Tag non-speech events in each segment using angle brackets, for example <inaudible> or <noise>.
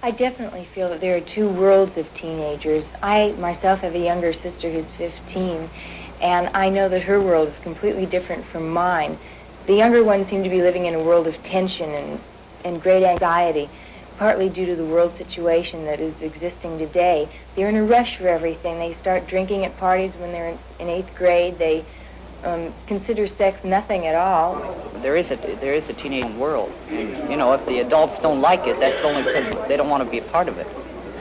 I definitely feel that there are two worlds of teenagers. I myself have a younger sister who's 15, and I know that her world is completely different from mine. The younger ones seem to be living in a world of tension and, and great anxiety, partly due to the world situation that is existing today. They're in a rush for everything. They start drinking at parties when they're in, in eighth grade. They um, consider sex nothing at all. There is a there is a teenage world. You know, if the adults don't like it, that's only because they don't want to be a part of it.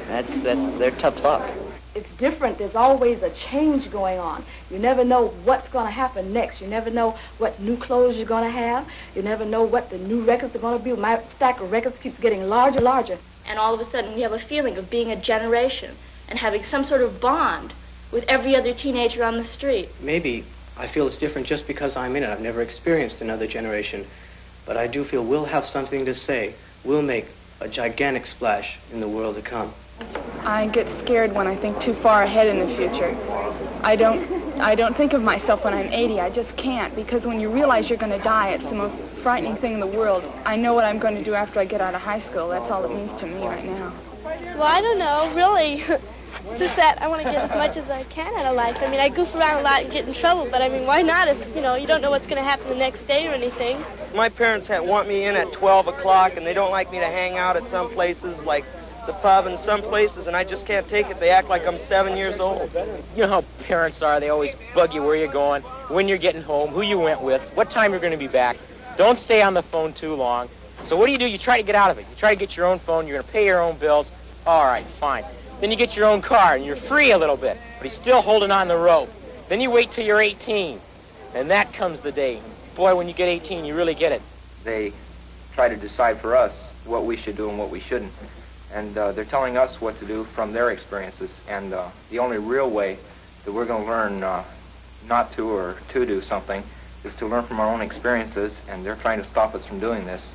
That's that's their tough luck. It's different. There's always a change going on. You never know what's going to happen next. You never know what new clothes you're going to have. You never know what the new records are going to be. My stack of records keeps getting larger and larger. And all of a sudden, we have a feeling of being a generation and having some sort of bond with every other teenager on the street. Maybe I feel it's different just because I'm in it. I've never experienced another generation. But I do feel we'll have something to say. We'll make a gigantic splash in the world to come. I get scared when I think too far ahead in the future. I don't I don't think of myself when I'm 80. I just can't because when you realize you're going to die, it's the most frightening thing in the world. I know what I'm going to do after I get out of high school. That's all it means to me right now. Well, I don't know, really. <laughs> just that I want to get as much as I can out of life. I mean, I goof around a lot and get in trouble, but I mean, why not? If you know, you don't know what's going to happen the next day or anything. My parents want me in at 12 o'clock, and they don't like me to hang out at some places like the pub and some places, and I just can't take it. They act like I'm seven years old. You know how parents are. They always bug you where you're going, when you're getting home, who you went with, what time you're going to be back. Don't stay on the phone too long. So what do you do? You try to get out of it. You try to get your own phone. You're going to pay your own bills. All right, fine. Then you get your own car and you're free a little bit, but he's still holding on the rope. Then you wait till you're 18, and that comes the day. Boy, when you get 18, you really get it. They try to decide for us what we should do and what we shouldn't. And uh, they're telling us what to do from their experiences. And uh, the only real way that we're going to learn uh, not to or to do something is to learn from our own experiences. And they're trying to stop us from doing this